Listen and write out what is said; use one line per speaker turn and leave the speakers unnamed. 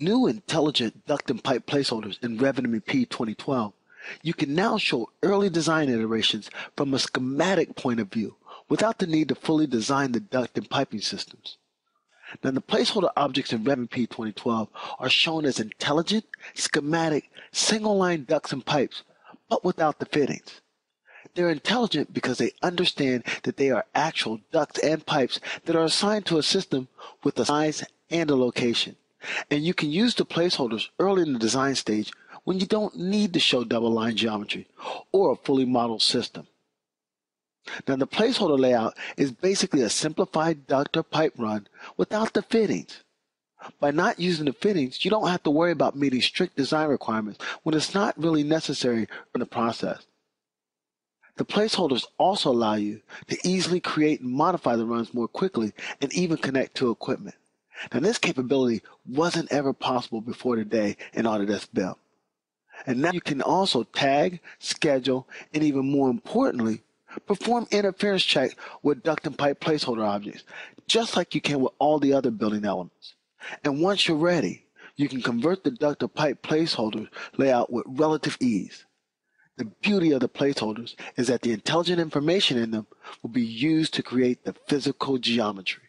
new intelligent duct and pipe placeholders in Revit MEP 2012, you can now show early design iterations from a schematic point of view without the need to fully design the duct and piping systems. Now the placeholder objects in Revit RevMP 2012 are shown as intelligent, schematic, single-line ducts and pipes, but without the fittings. They're intelligent because they understand that they are actual ducts and pipes that are assigned to a system with a size and a location. And you can use the placeholders early in the design stage when you don't need to show double line geometry or a fully modeled system. Now the placeholder layout is basically a simplified duct or pipe run without the fittings. By not using the fittings, you don't have to worry about meeting strict design requirements when it's not really necessary in the process. The placeholders also allow you to easily create and modify the runs more quickly and even connect to equipment. Now this capability wasn't ever possible before today in Autodesk BIM. And now you can also tag, schedule, and even more importantly, perform interference check with duct and pipe placeholder objects, just like you can with all the other building elements. And once you're ready, you can convert the duct or pipe placeholder layout with relative ease. The beauty of the placeholders is that the intelligent information in them will be used to create the physical geometry.